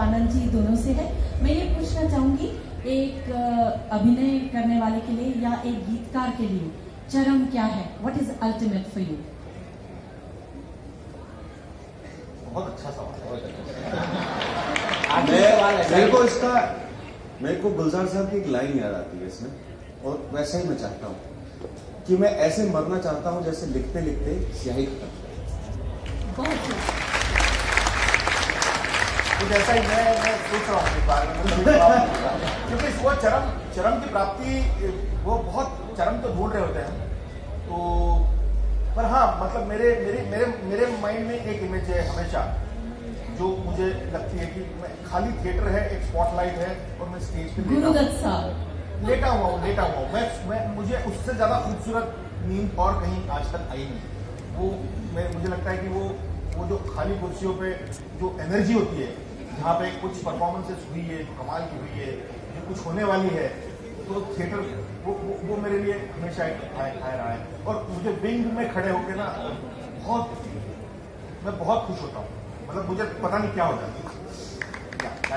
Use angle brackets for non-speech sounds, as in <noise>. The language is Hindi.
आनंद जी दोनों से है। मैं ये पूछना चाहूँगी एक अभिनय करने वाले के लिए या एक गीतकार के लिए चरम क्या है? What is ultimate for you बहुत अच्छा सवाल है। <laughs> मैं मेरे को इसका मेरे को गुलजार साहब की एक लाइन याद आती है इसमें और वैसा ही मैं चाहता हूँ कि मैं ऐसे मरना चाहता हूँ जैसे लिखते लिखते स्याही खत्म बहुत कुछ ऐसा ही मैं मैं सोच रहा हूँ बारे में। क्योंकि वो चरम चरम की प्राप्ति वो बहुत चरम तो ढूंढ रहे होते हैं। तो पर हाँ मतलब मेरे मेरे मेरे मेरे माइंड में एक इमेज है हमेशा जो मुझे लगती है कि मैं खाली थिएटर है एक स्पॉटलाइट है और मैं स्टेज पे लेटा हुआ हूँ लेटा हुआ हूँ। मैं मैं मुझे उससे ज़्यादा खूबसूरत नींद और कहीं आज तक आई नहीं। वो मैं मुझे लगता है कि वो वो जो खाली कुर्सियों पे जो एनर्जी होती है जहाँ पे कुछ परफॉर्मेंसेस हुई है जो कमाल की हुई है जो कुछ होने वाली है तो थिएटर वो वो, वो मेरे लिए हमेशा एक खाए रहा है। और मुझे विंग में खड़े होकर ना बहुत मैं बहुत खुश होता हूँ। मतलब मुझे पता नहीं क्या हो। जाता